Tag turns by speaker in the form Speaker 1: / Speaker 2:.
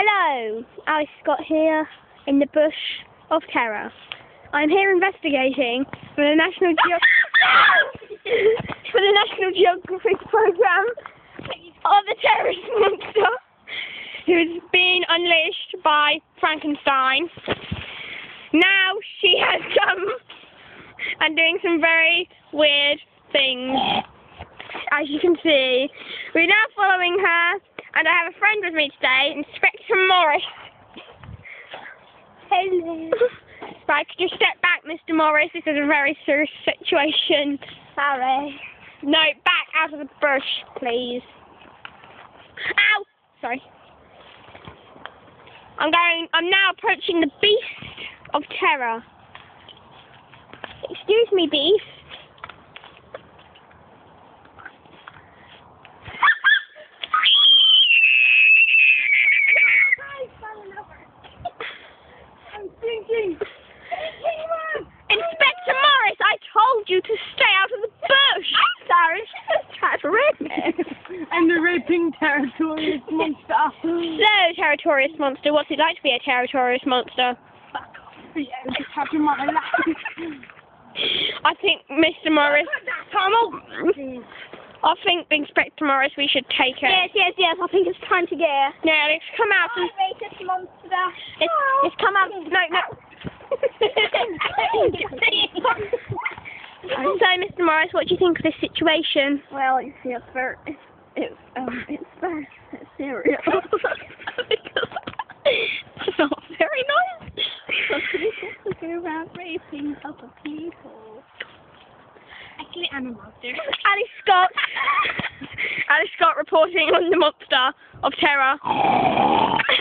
Speaker 1: Hello, Alice Scott here in the bush of terror. I'm here investigating for the National Geo- for the National Geographic program of the terrorist monster who's been unleashed by Frankenstein. Now she has come and doing some very weird things. As you can see, we're now following her, and I have a friend with me today, Inspector Morris. Hello. Right, could you step back, Mr. Morris? This is a very serious situation. Sorry. No, back out of the bush, please. Ow! Sorry. I'm going. I'm now approaching the beast of terror. Excuse me, beast.
Speaker 2: I'm thinking.
Speaker 1: Inspector Morris, I told you to stay out of the bush. Sorry, she just tried to rape me.
Speaker 2: I'm the raping territorious monster.
Speaker 1: Hello, territorious monster. What's it like to be a territorious monster?
Speaker 2: Fuck off. Yeah, just have him on my lap.
Speaker 1: I think, Mr. Morris,
Speaker 2: Tunnel. Oh.
Speaker 1: I think, Inspector Morris, we should take her.
Speaker 3: Yes, yes, yes. I think it's time to go.
Speaker 1: Now, let's come out and
Speaker 3: Racist monster.
Speaker 1: Let's, let's come out. No, no. so, Mr. Morris, what do you think of this situation?
Speaker 3: well, you see, it's very, it's, it's, um, it's very it's serious.
Speaker 1: It's not very nice.
Speaker 3: Because people go around raping other people.
Speaker 2: Actually, I'm a monster.
Speaker 1: Alice Scott. Alice Scott reporting on the monster of terror.